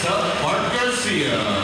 Essa, Mark Garcia.